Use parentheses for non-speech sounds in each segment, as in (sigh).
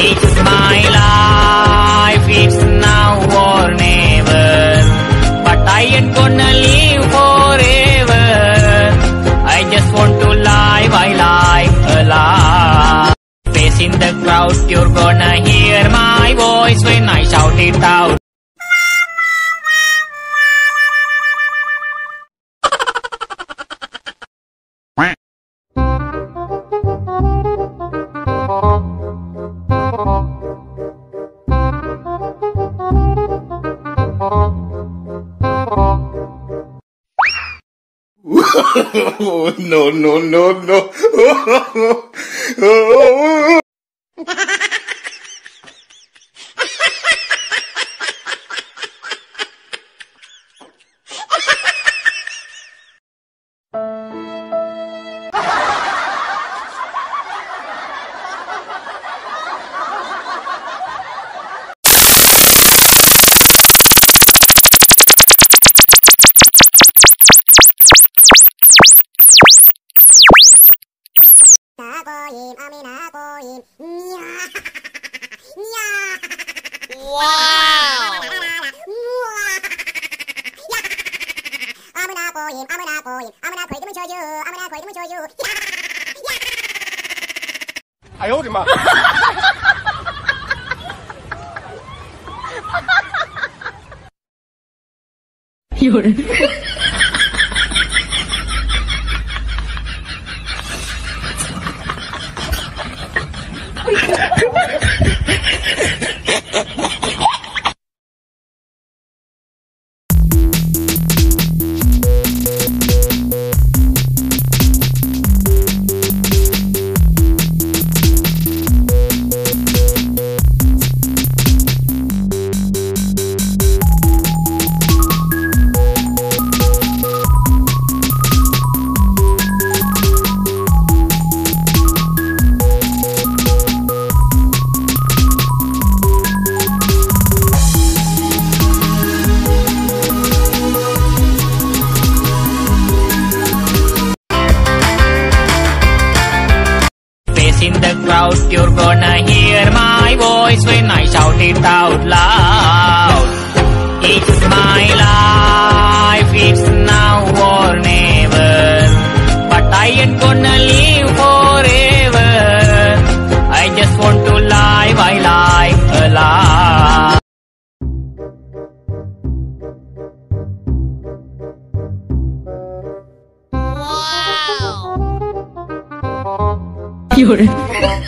It's my life, it's now or never. But I ain't gonna live forever. I just want to live my life alive. Facing the crowd, you're gonna hear my voice when I shout it out. (laughs) no, no, no, no. (laughs) 哎呦我的妈！有人。You're gonna hear my voice when I shout it out loud. It's my life, it's now or never. But I ain't gonna live forever. I just want to live my life alive. 有人，(laughs)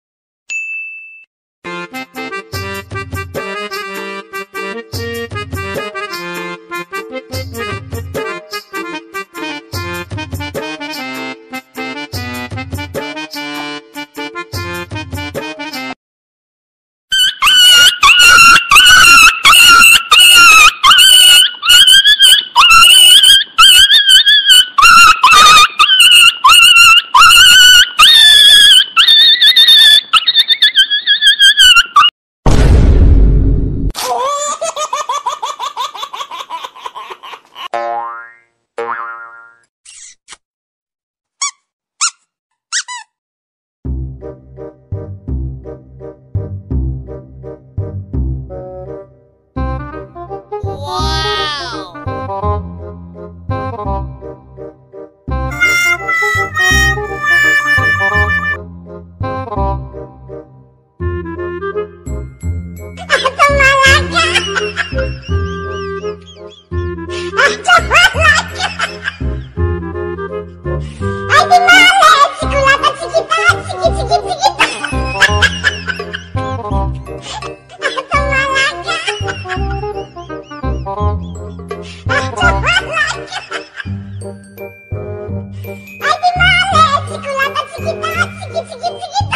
Chiquita, chiquita, chiquita.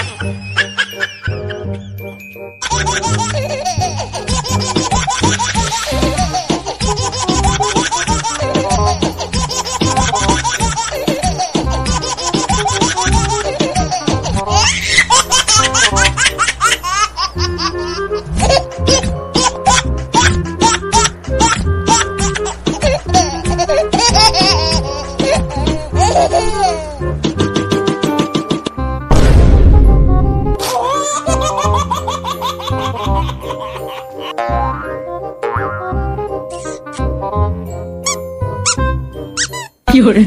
有人，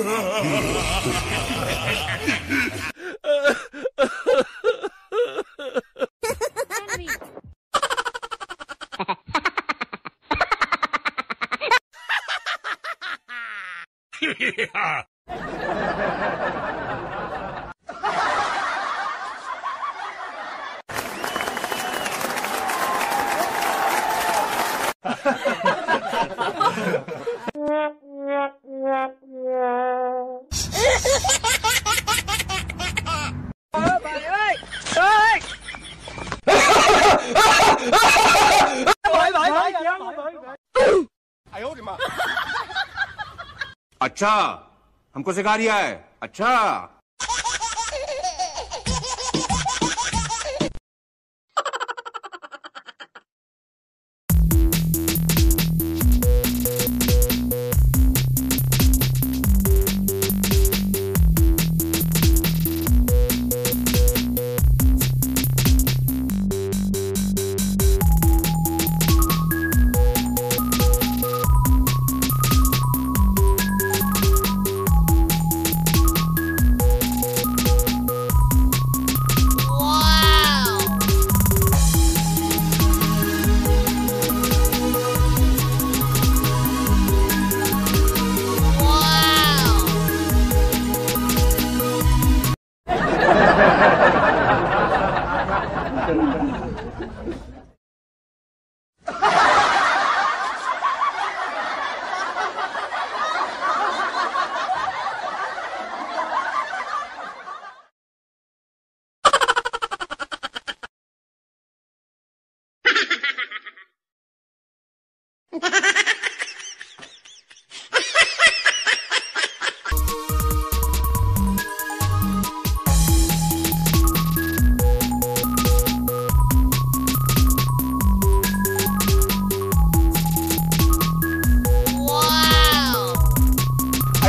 (laughs) (laughs) yeah. अच्छा हमको सिखा रिया है। अच्छा।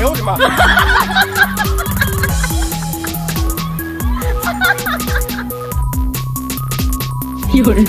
哎呦我的妈！(laughs) 有人。